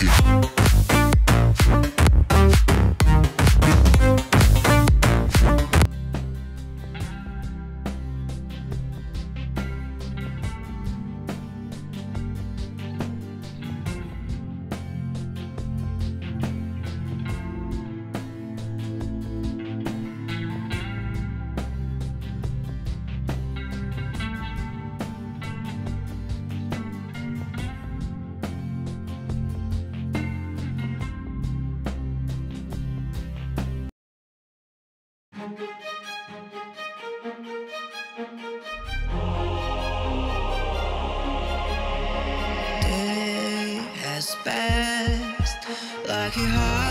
like passed like hurricane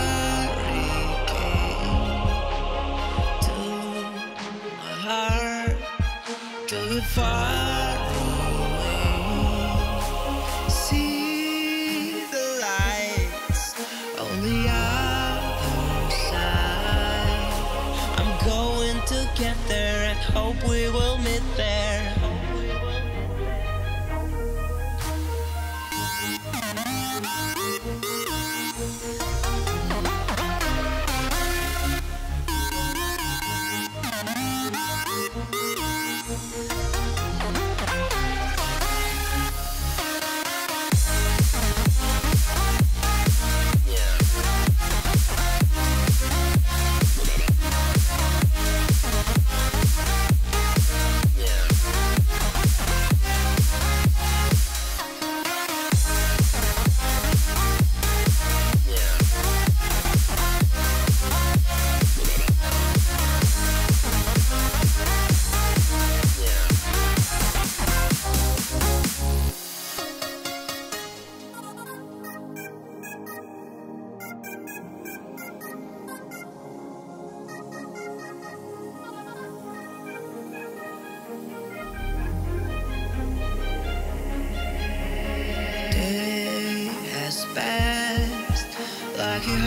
like